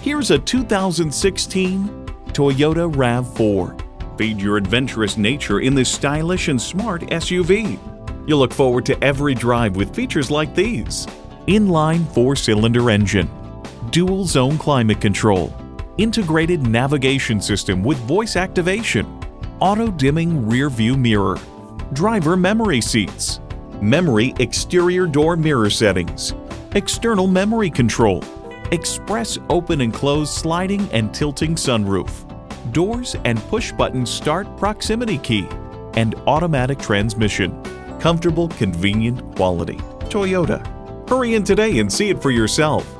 Here's a 2016 Toyota RAV4. Feed your adventurous nature in this stylish and smart SUV. You'll look forward to every drive with features like these. Inline four-cylinder engine, dual zone climate control, integrated navigation system with voice activation, auto-dimming rear view mirror, driver memory seats, memory exterior door mirror settings, external memory control, express open and close sliding and tilting sunroof, doors and push-button start proximity key, and automatic transmission. Comfortable, convenient quality. Toyota. Hurry in today and see it for yourself.